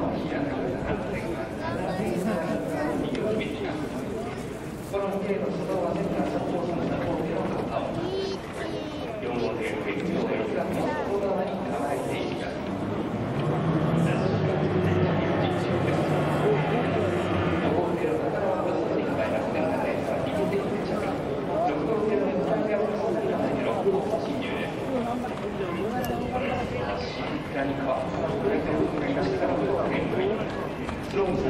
何? Trump.